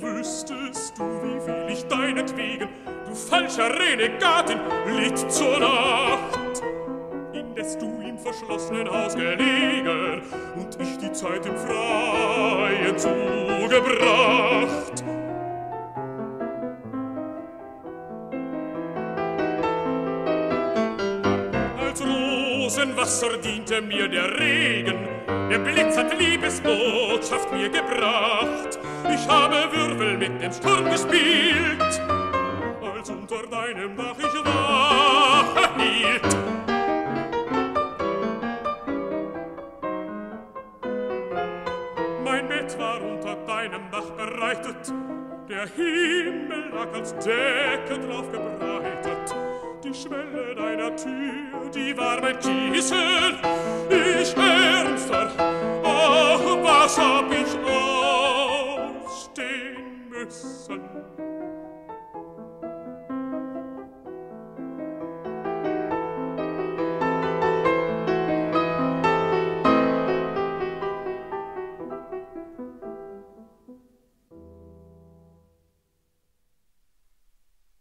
wüsstest du, wie viel ich deinetwegen, du falscher Renegatin, litt zur Nacht. Indes du im verschlossenen Haus gelegen und ich die Zeit im Freien zugebracht. Als Rosenwasser diente mir der Regen, der Blitz hat Mir gebracht. Ich habe Wirbel mit dem Sturm gespielt, als unter deinem Dach ich Wache hielt. Mein Bett war unter deinem Dach bereitet, der Himmel lag als Decke drauf gebreitet. Die Schwelle deiner Tür, die war mein Kissen, was hab ich ausstehen müssen?